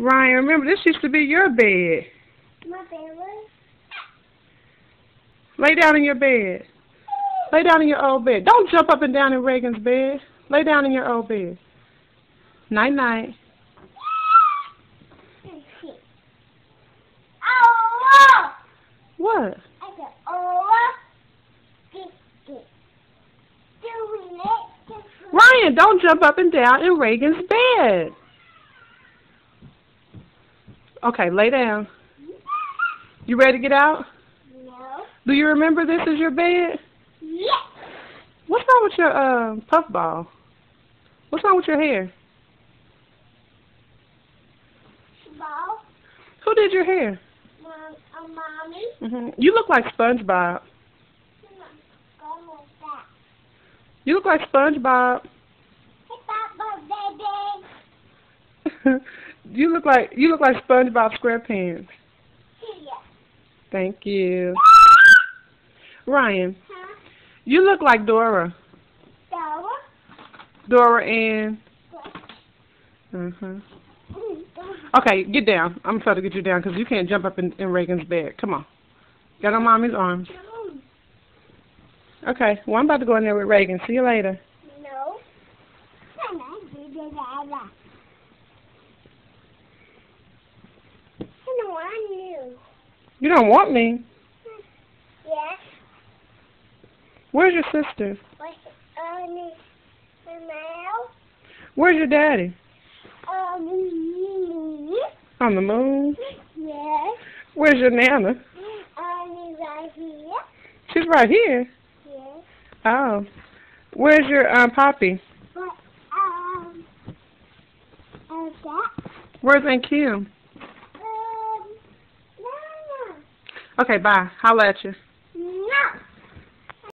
Ryan, remember this used to be your bed. My family. Lay down in your bed. Lay down in your old bed. Don't jump up and down in Reagan's bed. Lay down in your old bed. Night night. Oh, What? I said, oh, get, get. It. Ryan, don't jump up and down in Reagan's bed. Okay, lay down. You ready to get out? No. Do you remember this is your bed? Yes. What's wrong with your uh, puffball? What's wrong with your hair? Ball. Who did your hair? Mom, uh, mommy. hmm You look like SpongeBob. You look like SpongeBob. Hey, Papa, baby. you look like you look like SpongeBob SquarePants. Here. Thank you, Ryan. Huh? You look like Dora. Dora. Dora and. Mhm. Okay, get down. I'm trying to get you down because you can't jump up in, in Reagan's bed. Come on. Get on mommy's arms. Okay, well I'm about to go in there with Reagan. See you later. No. You don't want me. Yes. Where's your sister? What's um? Where's your daddy? Um me. On the moon. Yes. Where's your nana? Um right here. She's right here. Yes. Oh. Where's your um poppy? But um uh that Where's Aunt Kim? um no no. Okay, bye. Holla at you.